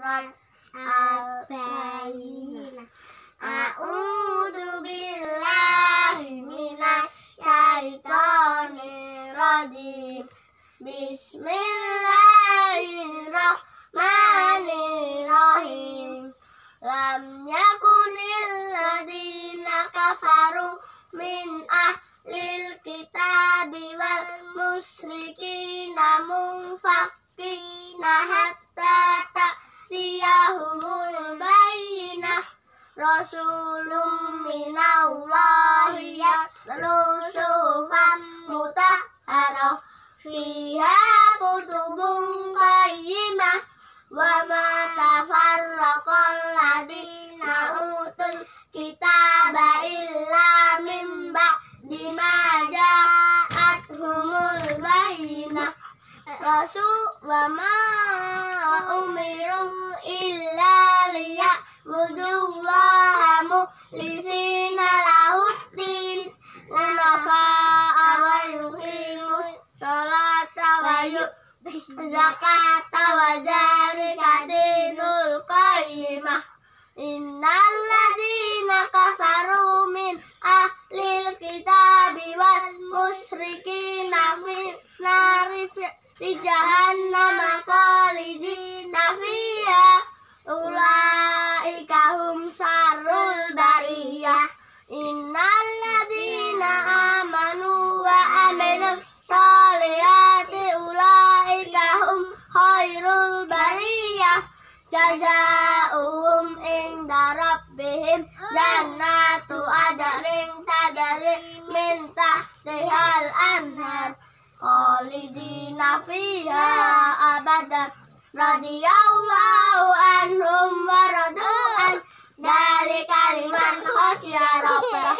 surat Al-Bayyinah. A'udzu billahi minasy syaithanir rajim. Bismillahirrahmanirrahim. Lam yakunil ladina kafaru min ahlil kitabi wal musyrikina munfakina hatta تأتيهم البينة. رسول من الله يتلو صحفا مطهرة فيها كتب قيمة. وما Rasul wa ma umiru illa liya'budullaha mukhlisina lahuddin hunafa'a wa yuqimus sholata wa yu'tus zakata wa dzalika dinul qayyimah Innal ladzina kafaru min fi jahannam khalidina fiha. Ulaika hum syarrul bariyah. Innal ladzina amanu wa amilus solihati ulaika hum khairul bariyah. Jazaohum inda rabbihim. Jannatu adrin tajri min tahtihal anhar khalidina fiha abadan radhiyallahu anhum wa radu an dari kaliman khasya rabbah